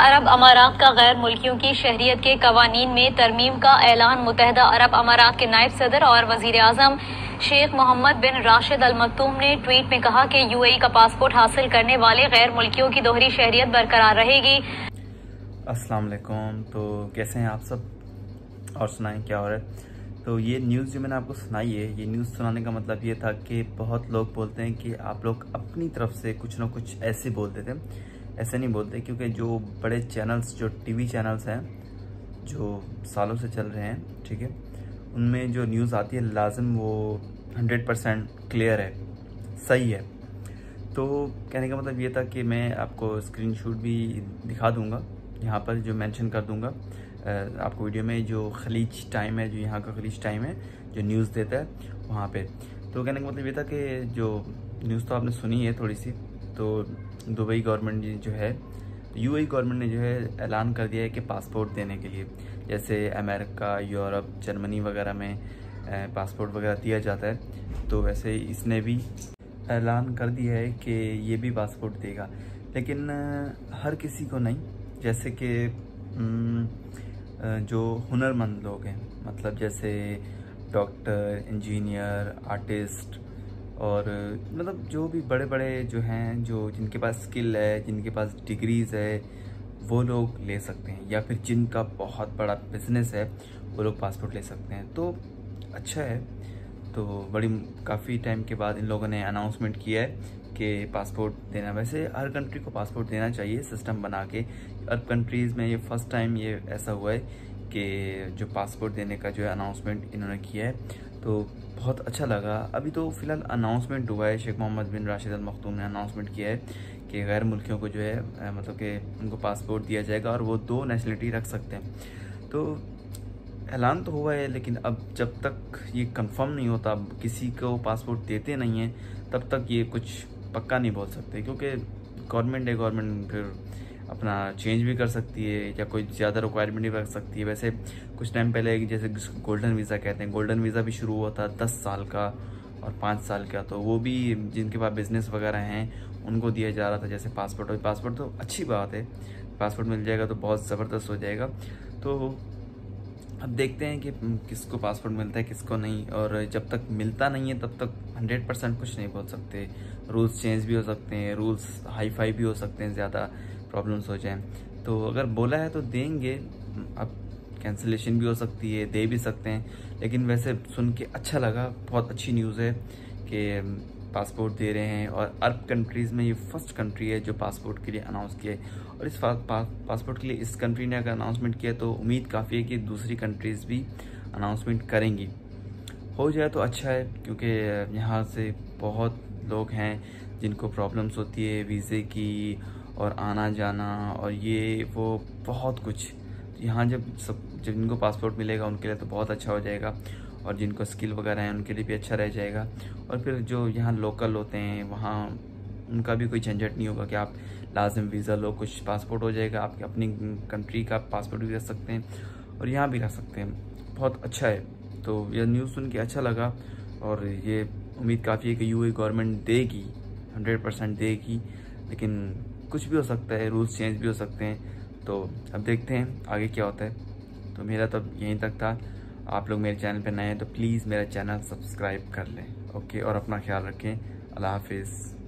अरब अमारात का गैर मुल्कियों की शहरीत के कवानीन में तरमीम का ऐलान मुतहदा अरब अमारात के नायब सदर और वज़ीर अजम शेख मोहम्मद बिन राशिद अल मकतूम ने ट्वीट में कहा कि यूएई का पासपोर्ट हासिल करने वाले गैर मुल्कियों की दोहरी शहरीत बरकरार रहेगी। अस्सलाम वालेकुम। तो कैसे हैं आप सब? और सुनाएँ क्या हो रहा है? तो ये न्यूज़ जो मैंने आपको सुनाई है, ये न्यूज़ सुनाने का मतलब ये था कि बहुत लोग बोलते हैं कि आप लोग अपनी तरफ़ से कुछ ना कुछ ऐसे बोलते थे ऐसे नहीं बोलते, क्योंकि जो बड़े चैनल्स जो टीवी चैनल्स हैं, जो सालों से चल रहे हैं, ठीक है, उनमें जो न्यूज़ आती है, लाजम वो हंड्रेड परसेंट क्लियर है, सही है। तो कहने का मतलब ये था कि मैं आपको स्क्रीनशॉट भी दिखा दूँगा, यहाँ पर जो मेंशन कर दूँगा आपको वीडियो में जो खलीज टाइम है, जो यहाँ का खलीज टाइम है, जो न्यूज़ देता है, वहाँ पे। तो कहने का मतलब ये था कि जो न्यूज़ तो आपने सुनी है थोड़ी सी तो दुबई गवर्नमेंट ने जो है, यूएई गवर्नमेंट ने जो है ऐलान कर दिया है कि पासपोर्ट देने के लिए। जैसे अमेरिका, यूरोप, जर्मनी वगैरह में पासपोर्ट वगैरह दिया जाता है तो वैसे इसने भी ऐलान कर दिया है कि ये भी पासपोर्ट देगा। लेकिन हर किसी को नहीं, जैसे कि जो हुनरमंद लोग हैं मतलब जैसे डॉक्टर, इंजीनियर, आर्टिस्ट और मतलब जो भी बड़े बड़े जो हैं, जो जिनके पास स्किल है, जिनके पास डिग्रीज़ है, वो लोग ले सकते हैं। या फिर जिनका बहुत बड़ा बिज़नेस है, वो लोग पासपोर्ट ले सकते हैं। तो अच्छा है। तो बड़ी काफ़ी टाइम के बाद इन लोगों ने अनाउंसमेंट किया है कि पासपोर्ट देना। वैसे हर कंट्री को पासपोर्ट देना चाहिए सिस्टम बना के। अरब कंट्रीज़ में ये फ़र्स्ट टाइम ये ऐसा हुआ है कि जो पासपोर्ट देने का जो है अनाउंसमेंट इन्होंने किया है। तो बहुत अच्छा लगा। अभी तो फ़िलहाल अनाउंसमेंट हुआ है, शेख मोहम्मद बिन राशिद अल मखतूम ने अनाउंसमेंट किया है कि गैर मुल्कियों को जो है मतलब कि उनको पासपोर्ट दिया जाएगा और वो दो नेशनलिटी रख सकते हैं। तो ऐलान तो हुआ है, लेकिन अब जब तक ये कंफर्म नहीं होता, अब किसी को पासपोर्ट देते नहीं हैं, तब तक ये कुछ पक्का नहीं बोल सकते, क्योंकि गवर्नमेंट है गवर्नमेंट फिर अपना चेंज भी कर सकती है, या कोई ज़्यादा रिक्वायरमेंट भी रख सकती है। वैसे, कुछ टाइम पहले जैसे गोल्डन वीज़ा कहते हैं। गोल्डन वीज़ा भी शुरू हुआ था दस साल का और पाँच साल का। तो वो भी जिनके पास बिज़नेस वगैरह हैं, उनको दिया जा रहा था जैसे पासपोर्ट और पासपोर्ट तो अच्छी बात है। पासपोर्ट मिल जाएगा तो बहुत ज़बरदस्त हो जाएगा। तो अब देखते हैं कि किसको पासपोर्ट मिलता है, किसको नहीं। और जब तक मिलता नहीं है, तब तक हंड्रेड परसेंट कुछ नहीं बोल सकते। रूल्स चेंज भी हो सकते हैं रूल्स हाई फाई भी हो सकते हैं ज़्यादा। प्रॉब्लम्स हो जाएँ। तो अगर बोला है तो देंगे। अब कैंसिलेशन भी हो सकती है दे भी सकते हैं। लेकिन वैसे सुन के अच्छा लगा। बहुत अच्छी न्यूज़ है कि पासपोर्ट दे रहे हैं और अरब कंट्रीज़ में ये फ़र्स्ट कंट्री है जो पासपोर्ट के लिए अनाउंस किया है। और इस पा, पा, पासपोर्ट के लिए इस कंट्री ने अगर अनाउंसमेंट किया तो उम्मीद काफ़ी है कि दूसरी कंट्रीज़ भी अनाउंसमेंट करेंगी। हो जाए तो अच्छा है क्योंकि यहाँ से बहुत लोग हैं जिनको प्रॉब्लम्स होती है वीज़े की और आना जाना और ये, वो बहुत कुछ। यहाँ जब सब, जब इनको पासपोर्ट मिलेगा, उनके लिए तो बहुत अच्छा हो जाएगा। और जिनको स्किल वगैरह हैं, उनके लिए भी अच्छा रह जाएगा। और फिर जो यहाँ लोकल होते हैं, वहाँ उनका भी कोई झंझट नहीं होगा कि आप लाजिम वीज़ा लो, कुछ पासपोर्ट हो जाएगा, आप अपनी कंट्री का पासपोर्ट भी रख सकते हैं और यहाँ भी रख सकते हैं। बहुत अच्छा है। तो यह न्यूज़ सुन के अच्छा लगा और ये उम्मीद काफ़ी है कि यू गवर्नमेंट देगी हंड्रेड परसेंट देगी, लेकिन कुछ भी हो सकता है रूल्स चेंज भी हो सकते हैं। तो अब देखते हैं आगे क्या होता है। तो मेरा तो यहीं तक था। आप लोग मेरे चैनल पर नए हैं तो प्लीज़ मेरा चैनल सब्सक्राइब कर लें। ओके और अपना ख्याल रखें। अल्लाह हाफिज़।